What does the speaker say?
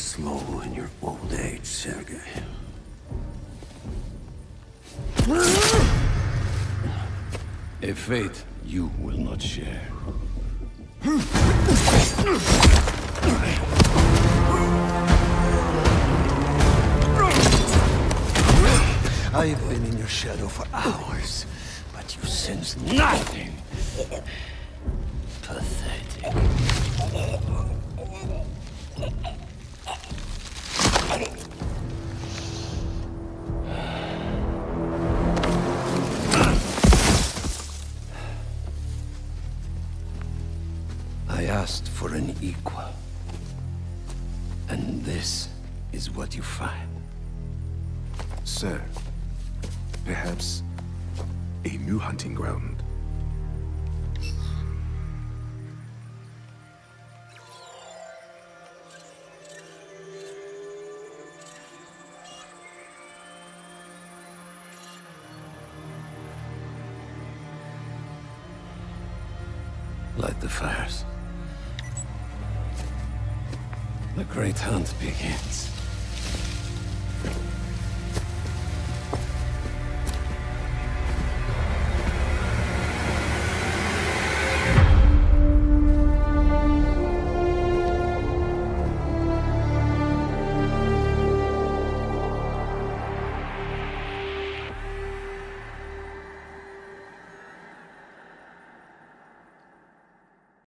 slow in your old age, Sergei. A fate you will not share. I've been in your shadow for hours, but you sense nothing. I asked for an equal. And this is what you find. Sir, perhaps a new hunting ground. Light the fires. The great hunt begins.